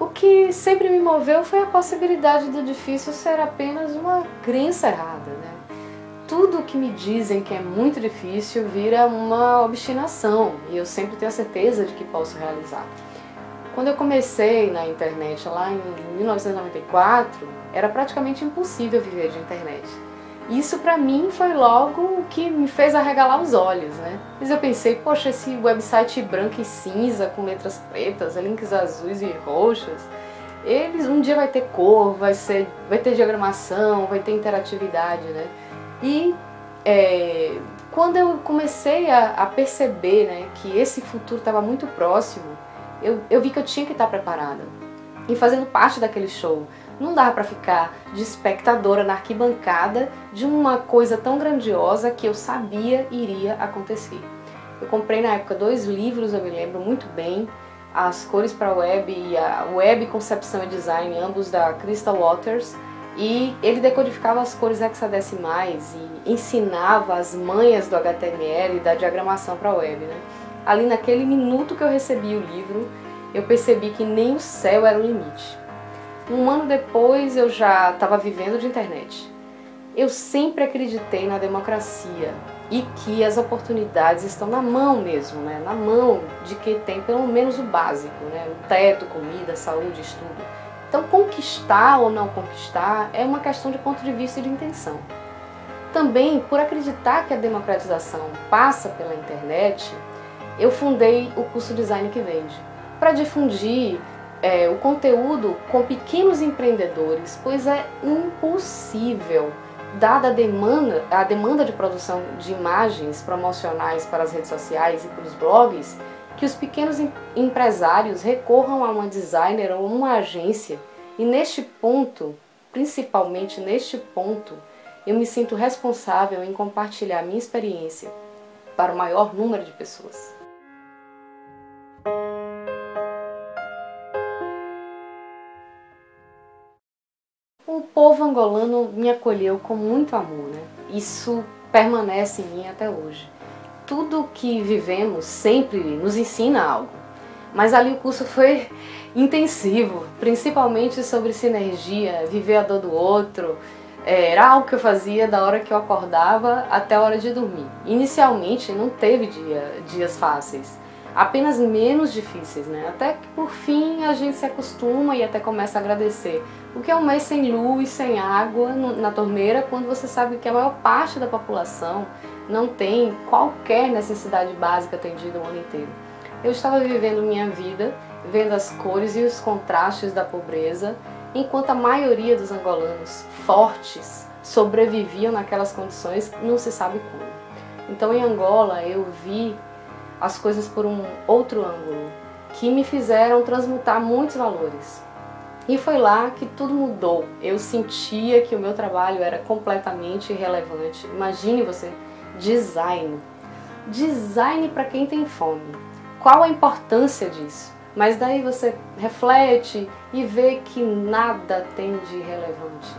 O que sempre me moveu foi a possibilidade do difícil ser apenas uma crença errada, né? Tudo que me dizem que é muito difícil vira uma obstinação e eu sempre tenho a certeza de que posso realizar. Quando eu comecei na internet lá em 1994, era praticamente impossível viver de internet. Isso para mim foi logo o que me fez arregalar os olhos, né? Mas eu pensei, poxa, esse website branco e cinza com letras pretas, links azuis e roxos, eles um dia vai ter cor, vai ser, vai ter diagramação, vai ter interatividade, né? E é, quando eu comecei a, a perceber, né, que esse futuro estava muito próximo, eu, eu vi que eu tinha que estar preparada e fazendo parte daquele show. Não dava para ficar de espectadora na arquibancada de uma coisa tão grandiosa que eu sabia iria acontecer. Eu comprei na época dois livros, eu me lembro muito bem, As Cores para a Web e a Web Concepção e Design, ambos da Crystal Waters, e ele decodificava as cores hexadecimais e ensinava as manhas do HTML e da diagramação para a web. Né? Ali naquele minuto que eu recebi o livro, eu percebi que nem o céu era o limite. Um ano depois eu já estava vivendo de internet. Eu sempre acreditei na democracia e que as oportunidades estão na mão mesmo, né? na mão de quem tem pelo menos o básico, né? o teto, comida, saúde, estudo. Então conquistar ou não conquistar é uma questão de ponto de vista e de intenção. Também, por acreditar que a democratização passa pela internet, eu fundei o curso Design que Vende, para difundir é, o conteúdo com pequenos empreendedores, pois é impossível, dada a demanda, a demanda de produção de imagens promocionais para as redes sociais e para os blogs, que os pequenos empresários recorram a uma designer ou uma agência. E neste ponto, principalmente neste ponto, eu me sinto responsável em compartilhar minha experiência para o maior número de pessoas. O povo angolano me acolheu com muito amor, né? Isso permanece em mim até hoje. Tudo que vivemos sempre nos ensina algo. Mas ali o curso foi intensivo, principalmente sobre sinergia, viver a dor do outro. É, era algo que eu fazia da hora que eu acordava até a hora de dormir. Inicialmente não teve dia, dias fáceis apenas menos difíceis, né? Até que por fim a gente se acostuma e até começa a agradecer. O que é um mês sem luz, sem água na torneira, quando você sabe que a maior parte da população não tem qualquer necessidade básica atendida o ano inteiro. Eu estava vivendo minha vida, vendo as cores e os contrastes da pobreza, enquanto a maioria dos angolanos fortes sobreviviam naquelas condições, não se sabe como. Então em Angola eu vi as coisas por um outro ângulo, que me fizeram transmutar muitos valores. E foi lá que tudo mudou. Eu sentia que o meu trabalho era completamente irrelevante. Imagine você, design. Design para quem tem fome. Qual a importância disso? Mas daí você reflete e vê que nada tem de relevante.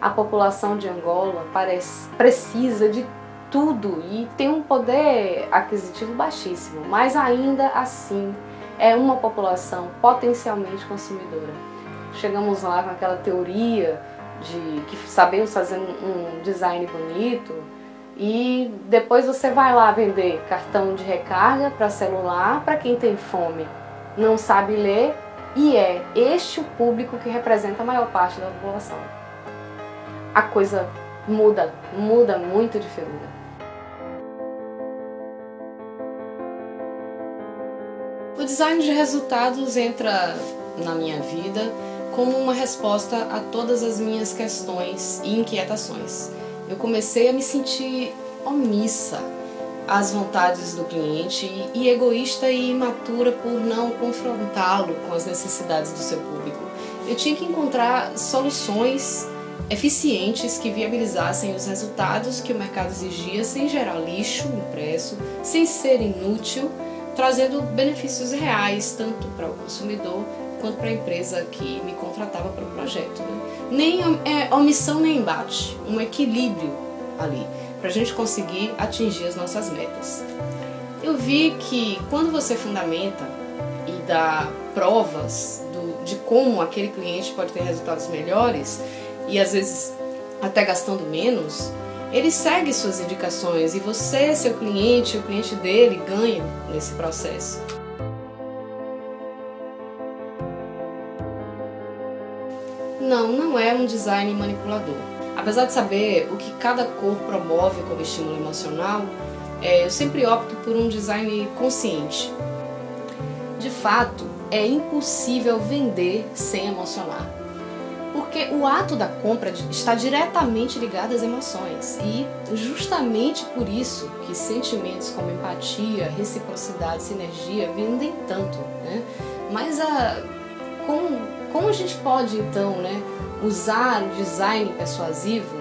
A população de Angola parece, precisa de tudo e tem um poder aquisitivo baixíssimo, mas ainda assim é uma população potencialmente consumidora. Chegamos lá com aquela teoria de que sabemos fazer um design bonito e depois você vai lá vender cartão de recarga para celular para quem tem fome, não sabe ler e é este o público que representa a maior parte da população. A coisa muda, muda muito de figura. Design de resultados entra na minha vida como uma resposta a todas as minhas questões e inquietações. Eu comecei a me sentir omissa às vontades do cliente e egoísta e imatura por não confrontá-lo com as necessidades do seu público. Eu tinha que encontrar soluções eficientes que viabilizassem os resultados que o mercado exigia sem gerar lixo impresso, sem ser inútil trazendo benefícios reais tanto para o consumidor quanto para a empresa que me contratava para o projeto. Né? Nem é, omissão nem embate, um equilíbrio ali para a gente conseguir atingir as nossas metas. Eu vi que quando você fundamenta e dá provas do, de como aquele cliente pode ter resultados melhores e às vezes até gastando menos, ele segue suas indicações e você, seu cliente, o cliente dele ganha nesse processo. Não, não é um design manipulador. Apesar de saber o que cada cor promove como estímulo emocional, é, eu sempre opto por um design consciente. De fato, é impossível vender sem emocionar. Porque o ato da compra está diretamente ligado às emoções e justamente por isso que sentimentos como empatia, reciprocidade, sinergia vendem tanto, né? Mas a, como, como a gente pode então né, usar o design persuasivo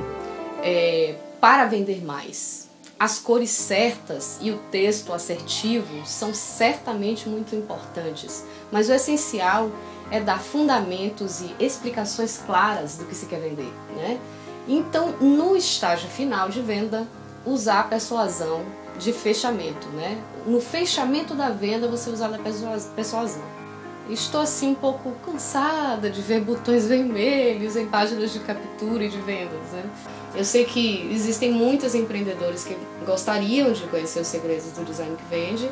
é, para vender mais? As cores certas e o texto assertivo são certamente muito importantes, mas o essencial é dar fundamentos e explicações claras do que se quer vender. Né? Então, no estágio final de venda, usar a persuasão de fechamento. Né? No fechamento da venda, você usar a persuasão. Estou assim um pouco cansada de ver botões vermelhos em páginas de captura e de vendas. Né? Eu sei que existem muitos empreendedores que gostariam de conhecer os segredos do design que vende.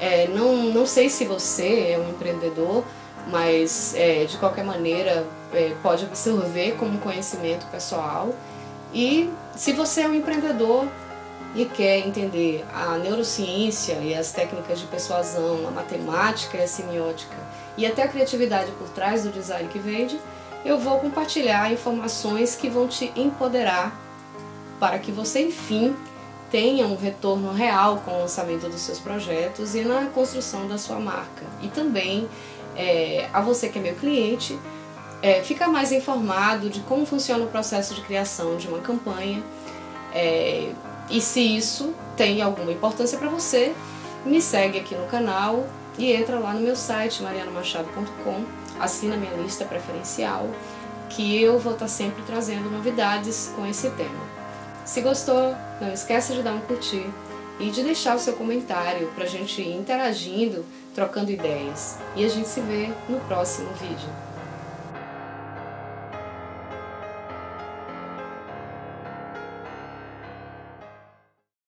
É, não, não sei se você é um empreendedor, mas é, de qualquer maneira é, pode absorver como conhecimento pessoal. E se você é um empreendedor e quer entender a neurociência e as técnicas de persuasão, a matemática e a semiótica e até a criatividade por trás do design que vende, eu vou compartilhar informações que vão te empoderar para que você, enfim, tenha um retorno real com o lançamento dos seus projetos e na construção da sua marca. E também é, a você que é meu cliente, é, mais informado de como funciona o processo de criação de uma campanha. É, e se isso tem alguma importância para você, me segue aqui no canal e entra lá no meu site marianamachado.com, assina minha lista preferencial, que eu vou estar sempre trazendo novidades com esse tema. Se gostou, não esqueça de dar um curtir e de deixar o seu comentário para a gente ir interagindo, trocando ideias. E a gente se vê no próximo vídeo.